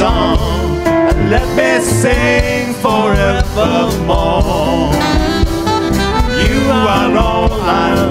Song and let me sing forevermore. You are all I